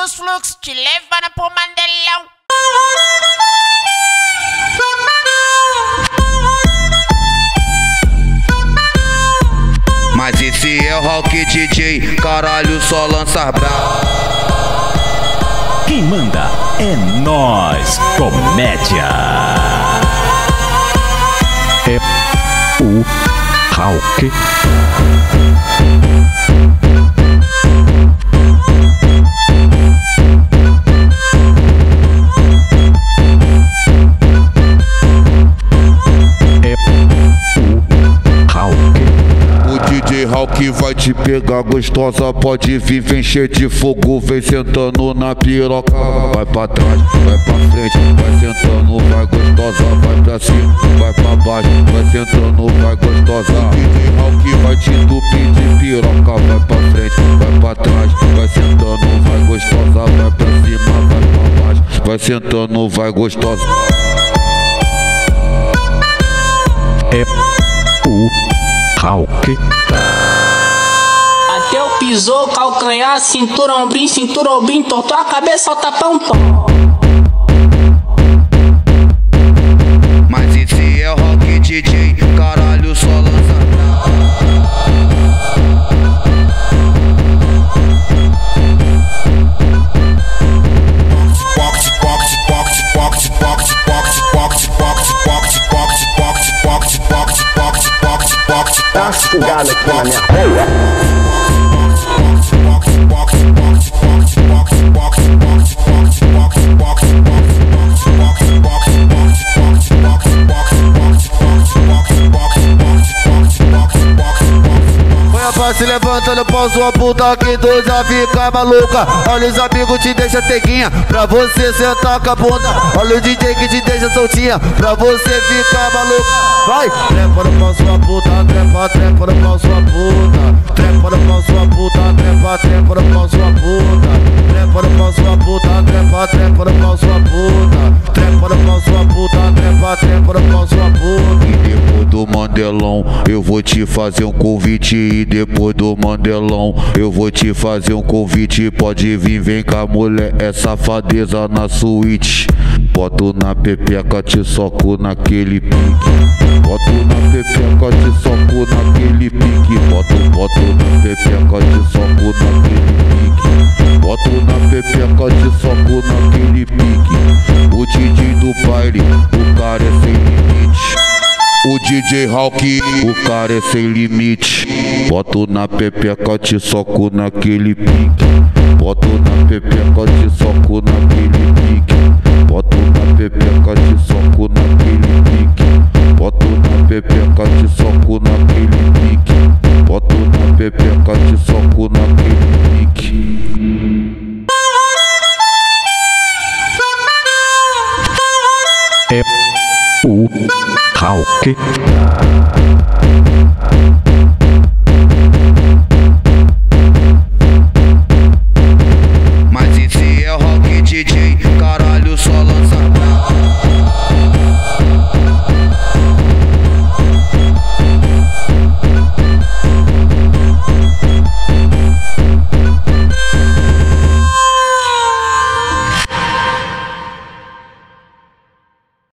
dos fluxos te levando pro mandelão. Mas esse é o Rock DJ, caralho, só lança brau. Quem manda é nós, comédia. É o Hulk. Que vai te pegar gostosa Pode vir, vem cheio de fogo Vem sentando na piroca. Vai pra trás, vai pra frente Vai sentando, vai gostosa Vai pra cima, vai pra baixo Vai sentando, vai gostosa. DJ Hulk vai te entupir de piroca Vai pra frente, vai pra trás Vai sentando, vai gostosa Vai pra cima, vai pra baixo Vai sentando, vai gostosa. É o Hulk pisou, calcanhar, cintura, ombrim, cintura, ombrim, tortou a cabeça, solta pão, tom. Mas esse é o rock DJ, caralho, só lança Tá uma aqui na minha se levantando pau sua puta que tu já fica maluca. Olha os amigos te deixa teguinha. Pra você sentar com a bunda. Olha o DJ que te deixa soltinha. Pra você ficar maluca. Vai! Trepa no pau sua puta Trepa, trepa no pau sua puta. Trepa no pau sua puta Trepa, trepa no pau sua puta. Trepa no pau sua puta Trepa, trepa no pau sua puta. Trepa no pau sua puta Trepa, trepa no pau sua puta do Mandelão. Eu vou te fazer um convite E depois do Mandelão. Eu vou te fazer um convite Pode vir, vem cá mulher É safadeza na suíte. Boto na pepeca, te soco naquele pique. Boto na pepeca, te soco naquele pique. Boto, boto na pepeca, te soco naquele pique. Boto na pepeca, te soco naquele pique. O DJ do baile, o cara é sem o DJ Hawk, o cara é sem limite. Boto na pepeca, te soco naquele pique. Boto Hulk.